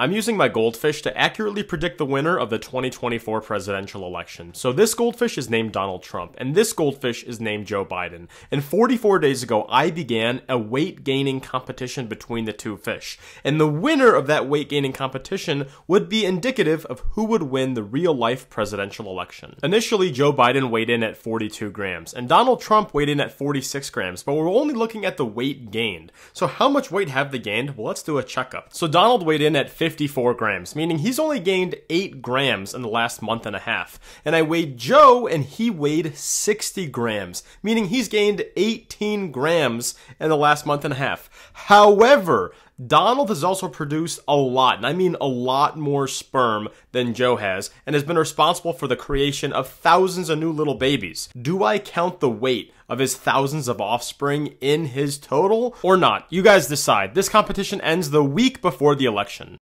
I'm using my goldfish to accurately predict the winner of the 2024 presidential election. So this goldfish is named Donald Trump, and this goldfish is named Joe Biden. And 44 days ago, I began a weight gaining competition between the two fish. And the winner of that weight gaining competition would be indicative of who would win the real life presidential election. Initially, Joe Biden weighed in at 42 grams, and Donald Trump weighed in at 46 grams, but we're only looking at the weight gained. So how much weight have they gained? Well, let's do a checkup. So Donald weighed in at 54 grams, meaning he's only gained 8 grams in the last month and a half. And I weighed Joe, and he weighed 60 grams, meaning he's gained 18 grams in the last month and a half. However, Donald has also produced a lot, and I mean a lot more sperm than Joe has, and has been responsible for the creation of thousands of new little babies. Do I count the weight of his thousands of offspring in his total or not? You guys decide. This competition ends the week before the election.